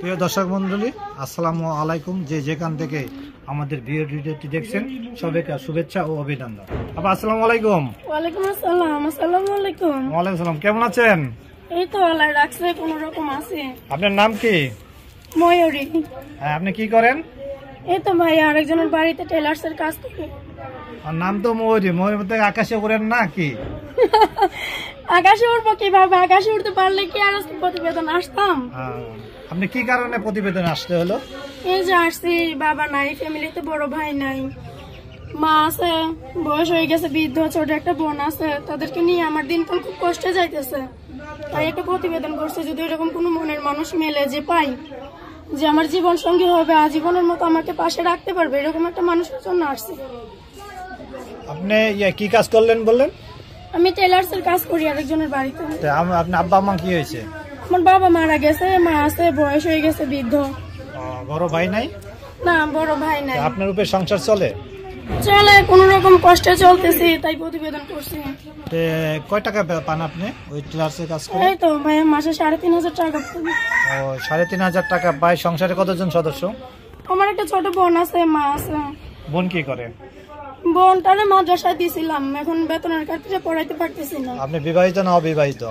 প্রিয় দর্শক মন্ডলী আসসালামু আলাইকুম। যে যেখান থেকে আমাদের ভিডিওটি দেখছেন সবাইকে শুভেচ্ছা ও অভিনন্দন। আবার আসসালামু আলাইকুম। ওয়ালাইকুম আসসালাম আসসালামু আলাইকুম। ওয়ালাইকুম সালাম কেমন আছেন? এই তো আল্লাহ রাখছে কোন রকম আছে। আপনার নাম কি? ময়ূরী। হ্যাঁ, আপনি কি করেন? এই তো ভাই আরেকজনের বাড়িতে টেলার্স এর কাজ করি। আর নাম তো ময়ূরী ময়ূর মধ্যে আকাশে করেন না কি? আকাশে উঠবো কীভাবে? আকাশে উঠতে পারলে কি আর প্রতিবেদন আসতাম? আহ, আপনি কি কারণে প্রতিবেদন আসতে হলো? এই যে আসছি বাবা নাই ফ্যামিলিতে বড় ভাই নাই। মা আছে বয়স হয়ে গেছে বৃদ্ধ ছোট একটা বোন আছে তাদেরকে নিয়ে আমার দিনকাল খুব কষ্টে যাইতেছে। তাই একটা প্রতিবেদন করছে যদি এরকম কোনো মনের মানুষ মেলে যে পাই যে আমার জীবন সঙ্গী হবে আজীবনের মতো আমাকে পাশে রাখতে পারবে এরকম একটা মানুষের জন্য আসছে। আপনি ইয়ে, কি কাজ করলেন বললেন? আমি টেলার্সের কাজ করি আরেকজনের বাড়িতে। আপনার আব্বা মা কি হয়েছে? আমার বাবা মারা গেছে মা আছে বয়স হয়ে গেছে বৃদ্ধ। বড় ভাই নাই? না বড় ভাই নাই। আপনার উপরে সংসার চলে? চলে কোন রকম কষ্টে চলতেছি তাই প্রতিবেদন করছি। তো কয় টাকা পান আপনি? ওই ক্লাসে কাজ করে? এই তো ভাই মাসে সাড়ে তিন হাজার টাকা। ও সাড়ে তিন হাজার টাকা ভাই সংসারে কতজন সদস্য? আমার একটা ছোট বোন আছে মা আছে। বোন কি করে? বোনটারে মাদ্রাসায় দিয়েছিলাম এখন বেতনের খাতিরে পড়াইতে পারতেছি না। আপনি বিবাহিত না অবিবাহিত?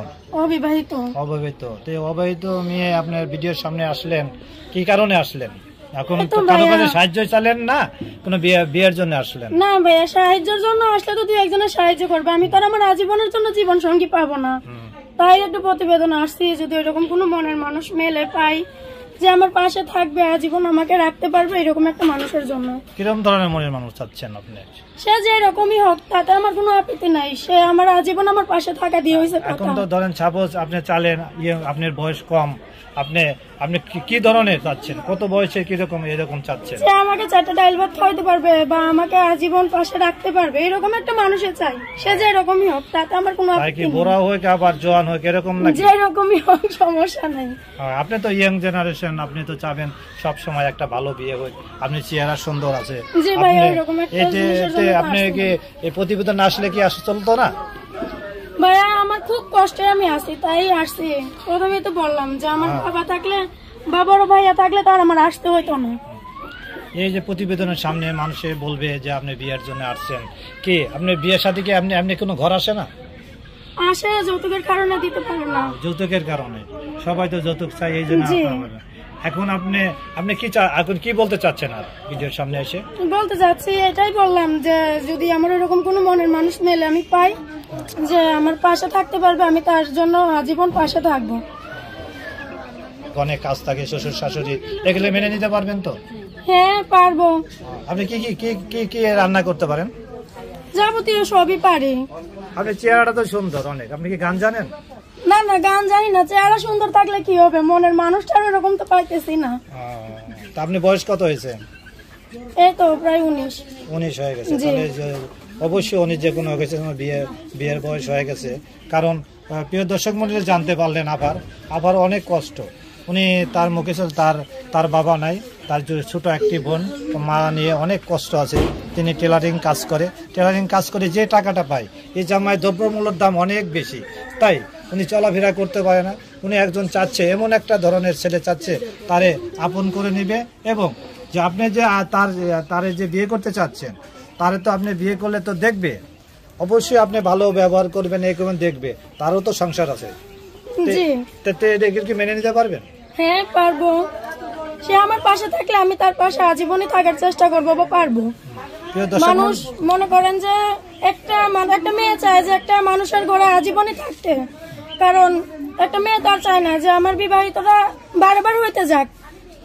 অবিবাহিত। অবিবাহিত। তো অবিবাহিত মেয়ে আপনার ভিডিওর সামনে আসলেন কি কারণে আসলেন? এখন তো কারও কাছে সাহায্য চালেন না? কোনো বিয়ে বিয়ের জন্য আসলেন? না ভাইয়া সাহায্যের জন্য আসলে তো তুই একজনের সাহায্য করবে। আমি তো আর আমার আজীবনের জন্য জীবন সঙ্গী পাবো না। তাই একটু প্রতিবেদন আসছি যদি এরকম কোনো মনের মানুষ মেলে পাই। যে আমার পাশে থাকবে আজীবন আমাকে রাখতে পারবে এরকম একটা মানুষের জন্য। কীরকম ধরনের মনের মানুষ চাচ্ছেন আপনি? সে যে এরকমই হোক তাতে আমার কোনো আপত্তি নাই। সে আমার আজীবন আমার পাশে থাকা দিয়ে হয়েছে এখন তো ধরেন সাপোজ আপনি চালেন ইয়ে আপনার বয়স কম আপনি আপনি কি- ধরনের চাচ্ছেন? কত বয়সে কীরকম এরকম চাচ্ছেন? সে আমাকে চারটা ডাইল ভাত খাওয়াইতে পারবে বা আমাকে আজীবন পাশে রাখতে পারবে এরকম একটা মানুষের চাই। সে যে এরকমই হোক তাতে আমার কোনো কি। বুড়া হোক আবার জোয়ান হোক এরকম নাকি? যে এরকমই হোক সমস্যা নাই। আপনি তো ইয়াং জেনারেশন আপনি তো চাবেন সব সময় একটা ভালো বিয়ে হোক। আপনি চেহারা সুন্দর আছে। জি ভাই, ওইরকম একটা আপনি কি এই প্রতিবেদন না আসলে কি আসলে চলতো না? ভাইয়া আমার খুব কষ্টে আমি আসি তাই আসছি। প্রথমেই তো বললাম যে আমার হ্যাঁ। বাবা থাকলে বা বড় ভাইয়া থাকলে তার আমার আসতে হইতো না। এই যে প্রতিবেদনের সামনে মানুষে বলবে যে আপনি বিয়ের জন্য আসছেন। কি? আপনি বিয়ের সাথে কি আপনি আপনি কোনো ঘর আসে না? আসে যৌতুকের কারণে দিতে পারে না। যৌতুকের কারণে। সবাই তো যৌতুক চাই এই জন্য। এখন আপনি আপনি কি এখন কি বলতে চাচ্ছেন আর ভিডিওর সামনে এসে? বলতে যাচ্ছি এটাই বললাম যে যদি আমার এরকম কোনো মনের মানুষ মেলে আমি পাই যে আমার পাশে থাকতে পারবে আমি তার জন্য আজীবন পাশে থাকব। অনেক কাজ থাকে শ্বশুর শাশুড়ি এগুলো মেনে নিতে পারবেন তো? হ্যাঁ পারব। আপনি কি কি কি কি কি রান্না করতে পারেন? যাবতীয় সবই পারি। আপনি চেহারাটা তো সুন্দর অনেক আপনি কি গান জানেন? না না গান জানি না চেহারা সুন্দর থাকলে কি হবে? মনের মানুষটার এরকম তো পাইতেছি না। তা আপনি বয়স কত হয়েছে? এই তো প্রায় উনিশ। উনিশ হয়ে গেছে অবশ্যই উনি যে কোনো হয়ে আমার বিয়ে, বিয়ের বয়স হয়ে গেছে। কারণ প্রিয় দর্শক মন্ডলী জানতে পারলেন আবার আবার অনেক কষ্ট। উনি তার মুখে তার তার বাবা নাই, তার ছোট একটি বোন, মা নিয়ে অনেক কষ্ট আছে। তিনি টেলারিং কাজ করে টেলারিং কাজ করে যে টাকাটা পায়, এই জামায় দ্রব্যমূল্যের দাম অনেক বেশি। তাই উনি চলাফেরা করতে পারে না। উনি একজন চাচ্ছে, এমন একটা ধরনের ছেলে চাচ্ছে, তারে আপন করে নিবে এবং যে আপনি যে তার, তারে যে বিয়ে করতে চাচ্ছেন তারে তো আপনি বিয়ে করলে তো দেখবে। অবশ্যই আপনি ভালো ব্যবহার করবেন এই করবেন দেখবে। তারও তো সংসার আছে। জি। তে- তে কি মেনে নিতে পারবেন? হ্যাঁ পারব। সে আমার পাশে থাকলে আমি তার পাশে আজীবনই থাকার চেষ্টা করব বা পারব। মানুষ মনে করেন যে একটা একটা মেয়ে চায় যে একটা মানুষের ঘরে আজীবনই থাকতে। কারণ একটা মেয়ে তার চায় না যে আমার বিবাহিতরা বারবার হইতে যাক।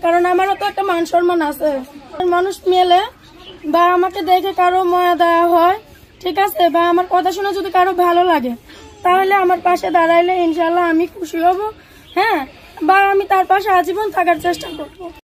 কারণ আমারও তো একটা মান সম্মান আছে। মানুষ মেলে বা আমাকে দেখে কারও ময়া দেওয়া হয়, ঠিক আছে? বা আমার কথা শুনে যদি কারও ভালো লাগে, তাহলে আমার পাশে দাঁড়াইলে ইনশাল্লাহ আমি খুশি হব হ্যাঁ? বা আমি তার পাশে আজীবন থাকার চেষ্টা করব।